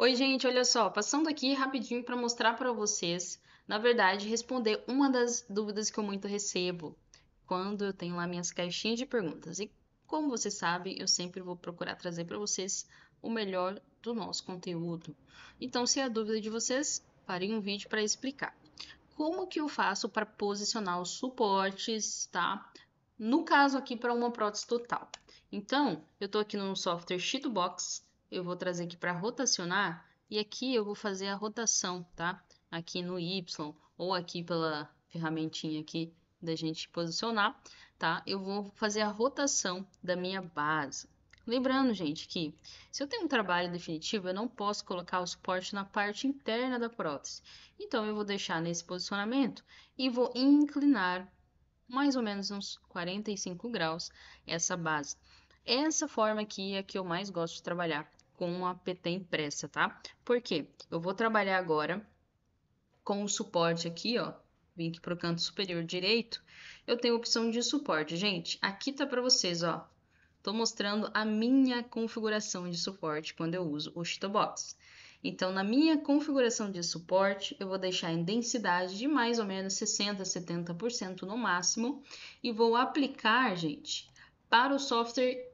Oi, gente, olha só, passando aqui rapidinho para mostrar para vocês, na verdade, responder uma das dúvidas que eu muito recebo quando eu tenho lá minhas caixinhas de perguntas. E como você sabe, eu sempre vou procurar trazer para vocês o melhor do nosso conteúdo. Então, se é a dúvida de vocês, farei um vídeo para explicar. Como que eu faço para posicionar os suportes, tá? No caso aqui para uma prótese total. Então, eu estou aqui no software Sheetbox, eu vou trazer aqui para rotacionar e aqui eu vou fazer a rotação, tá? Aqui no Y ou aqui pela ferramentinha aqui da gente posicionar, tá? Eu vou fazer a rotação da minha base. Lembrando, gente, que se eu tenho um trabalho definitivo, eu não posso colocar o suporte na parte interna da prótese. Então, eu vou deixar nesse posicionamento e vou inclinar mais ou menos uns 45 graus essa base. Essa forma aqui é a que eu mais gosto de trabalhar com a PT impressa, tá? Por quê? Eu vou trabalhar agora com o suporte aqui, ó. Vim aqui para o canto superior direito. Eu tenho opção de suporte. Gente, aqui tá para vocês, ó. Tô mostrando a minha configuração de suporte quando eu uso o Shitobox. Então, na minha configuração de suporte, eu vou deixar em densidade de mais ou menos 60% a 70% no máximo e vou aplicar, gente, para o software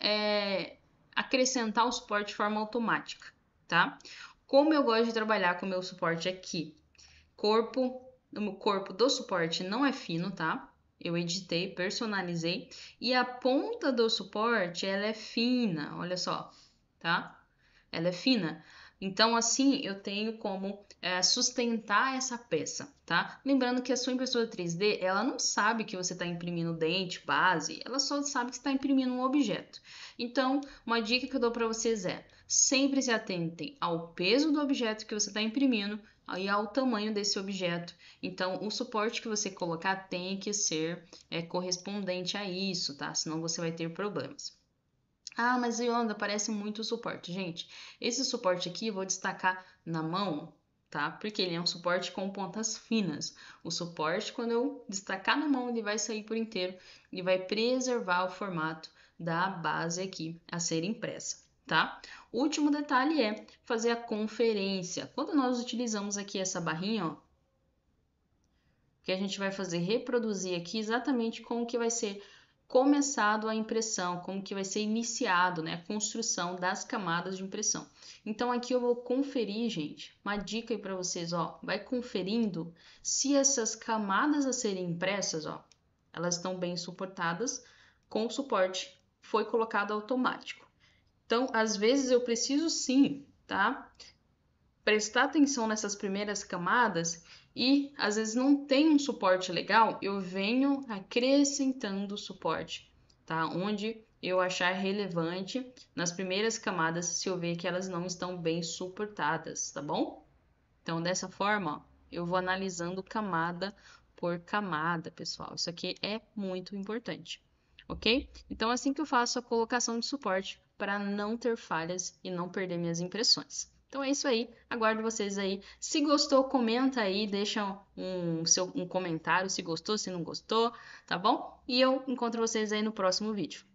é, acrescentar o suporte de forma automática, tá? Como eu gosto de trabalhar com o meu suporte aqui, corpo, o corpo do suporte não é fino, tá? Eu editei, personalizei e a ponta do suporte ela é fina, olha só, tá? Ela é fina. Então, assim, eu tenho como é, sustentar essa peça, tá? Lembrando que a sua impressora 3D, ela não sabe que você está imprimindo dente, base, ela só sabe que está imprimindo um objeto. Então, uma dica que eu dou para vocês é, sempre se atentem ao peso do objeto que você está imprimindo e ao tamanho desse objeto. Então, o suporte que você colocar tem que ser é, correspondente a isso, tá? Senão você vai ter problemas. Ah, mas Yolanda, parece muito suporte. Gente, esse suporte aqui eu vou destacar na mão, tá? Porque ele é um suporte com pontas finas. O suporte, quando eu destacar na mão, ele vai sair por inteiro e vai preservar o formato da base aqui a ser impressa, tá? Último detalhe é fazer a conferência. Quando nós utilizamos aqui essa barrinha, ó, que a gente vai fazer reproduzir aqui exatamente como que vai ser começado a impressão, como que vai ser iniciado, né, a construção das camadas de impressão. Então aqui eu vou conferir, gente, uma dica aí para vocês, ó, vai conferindo se essas camadas a serem impressas, ó, elas estão bem suportadas com o suporte foi colocado automático. Então, às vezes eu preciso sim, tá? Prestar atenção nessas primeiras camadas e às vezes não tem um suporte legal, eu venho acrescentando suporte, tá? Onde eu achar relevante nas primeiras camadas se eu ver que elas não estão bem suportadas, tá bom? Então, dessa forma, eu vou analisando camada por camada, pessoal. Isso aqui é muito importante, ok? Então, assim que eu faço a colocação de suporte para não ter falhas e não perder minhas impressões. Então é isso aí, aguardo vocês aí. Se gostou, comenta aí, deixa um, seu, um comentário se gostou, se não gostou, tá bom? E eu encontro vocês aí no próximo vídeo.